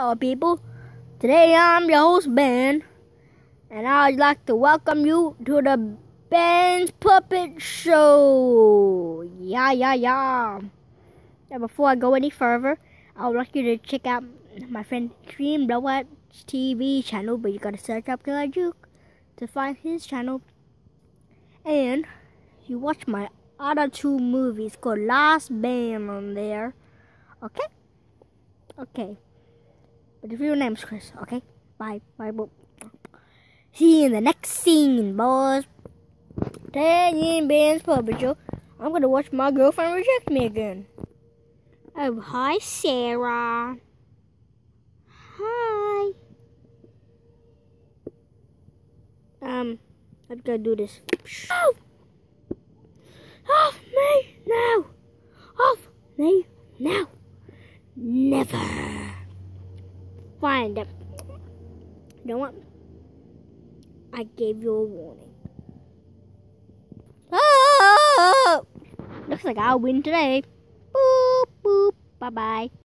Hello, people. Today I'm your host, Ben, and I'd like to welcome you to the Ben's Puppet Show. Yeah, yeah, yeah. Now, before I go any further, I would like you to check out my friend Extreme Blowout TV channel, but you gotta search up Killer Juke to find his channel. And you watch my other two movies called Last Band on there. Okay? Okay. But the your name's Chris, okay? Bye. Bye. Bye. See you in the next scene, boys. Today in Ben's Puppet Show, I'm gonna watch my girlfriend reject me again. Oh, hi, Sarah. Hi. Um, I'm gonna do this. Oh! Off me now! Off me now! Never. Find them. You know what? I gave you a warning. Oh! Looks like I'll win today. Boop, boop. Bye bye.